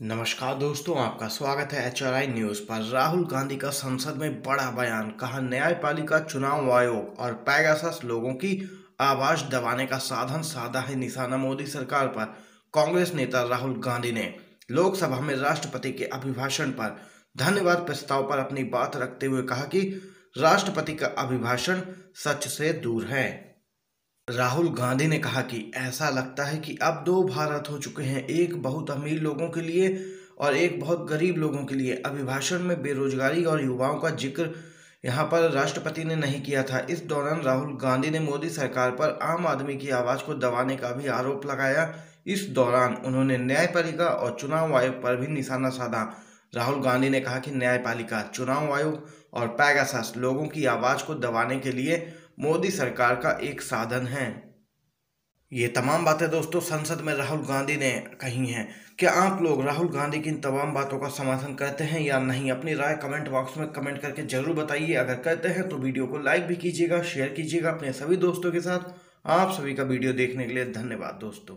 नमस्कार दोस्तों, आपका स्वागत है एचआरआई न्यूज़ पर। राहुल गांधी का संसद में बड़ा बयान, कहा न्यायपालिका चुनाव आयोग और पैगासस लोगों की आवाज़ दबाने का साधन साधा है निशाना मोदी सरकार पर, कांग्रेस नेता राहुल गांधी ने। लोकसभा में राष्ट्रपति के अभिभाषण पर धन्यवाद प्रस्ताव पर अपनी बात रखते हुए कहा कि राष्ट्रपति का अभिभाषण सच से दूर है। राहुल गांधी ने कहा कि ऐसा लगता है कि अब दो भारत हो चुके हैं, एक बहुत अमीर लोगों के लिए और एक बहुत गरीब लोगों के लिए। अभिभाषण में बेरोजगारी और युवाओं का ज़िक्र यहाँ पर राष्ट्रपति ने नहीं किया था। इस दौरान राहुल गांधी ने मोदी सरकार पर आम आदमी की आवाज़ को दबाने का भी आरोप लगाया। इस दौरान उन्होंने न्यायपालिका और चुनाव आयोग पर भी निशाना साधा। राहुल गांधी ने कहा कि न्यायपालिका, चुनाव आयोग और पैगासस लोगों की आवाज़ को दबाने के लिए मोदी सरकार का एक साधन है। ये तमाम बातें दोस्तों संसद में राहुल गांधी ने कही हैं। क्या आप लोग राहुल गांधी की इन तमाम बातों का समर्थन करते हैं या नहीं, अपनी राय कमेंट बॉक्स में कमेंट करके ज़रूर बताइए। अगर करते हैं तो वीडियो को लाइक भी कीजिएगा, शेयर कीजिएगा अपने सभी दोस्तों के साथ। आप सभी का वीडियो देखने के लिए धन्यवाद दोस्तों।